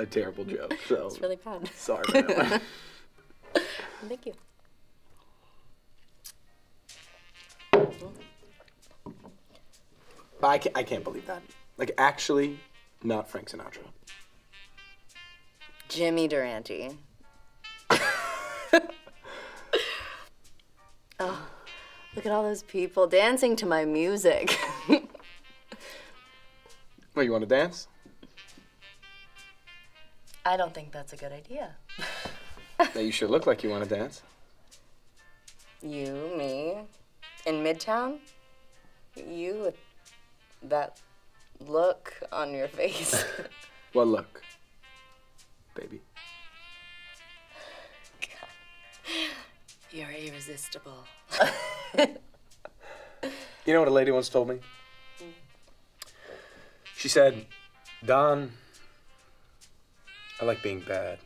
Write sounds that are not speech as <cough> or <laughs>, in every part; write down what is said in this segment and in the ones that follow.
a terrible joke. <laughs> So It's really bad. sorry. <laughs> about that one. Thank you. But I can't, I can't believe that. Like, actually, not Frank Sinatra. Jimmy Durante. <laughs> oh, look at all those people dancing to my music. Well, you want to dance? I don't think that's a good idea. <laughs> Yeah, you should look like you want to dance. You, me, in Midtown? You with that look on your <laughs> face. <laughs> Well, look, baby. You're irresistible. You know what a lady once told me? She said, Don, I like being bad.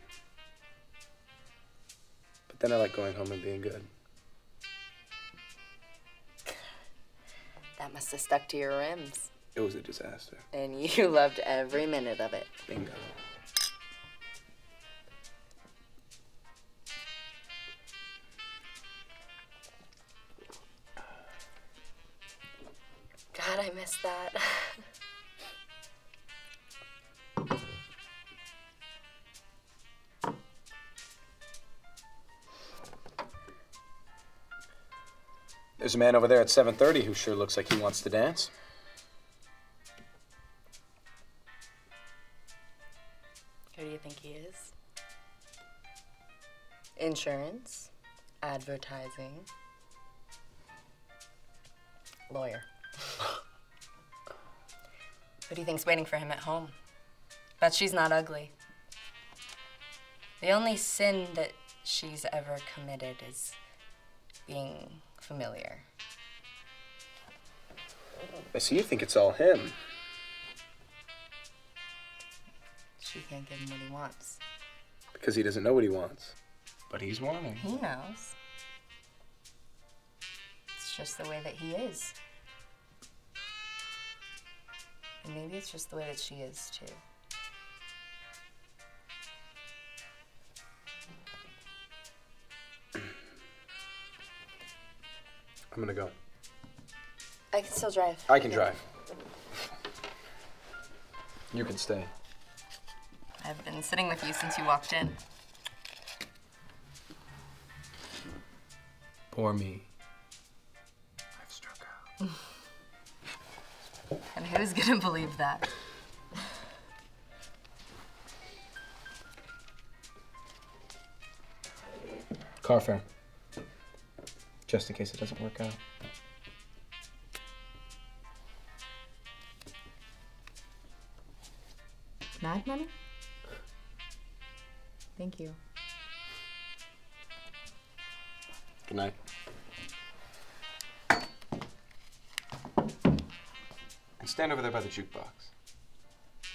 But then I like going home and being good. That must have stuck to your rims. It was a disaster. And you <laughs> loved every minute of it. Bingo. God, I miss that. <laughs> There's a man over there at 7:30 who sure looks like he wants to dance. Who do you think he is? Insurance, advertising, lawyer. <laughs> Who do you think's waiting for him at home? Bet she's not ugly. The only sin that she's ever committed is being familiar. I see you think it's all him. She can't give him what he wants. Because he doesn't know what he wants. But he's wanting. He knows. It's just the way that he is. And maybe it's just the way that she is too. I'm gonna go. I can still drive. I can drive. You can stay. I've been sitting with you since you walked in. Poor me. I've struck out. <laughs> And who's gonna believe that? Car fare. Just in case it doesn't work out. Mad money? Thank you. Good night. And stand over there by the jukebox.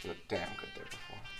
You look damn good there before.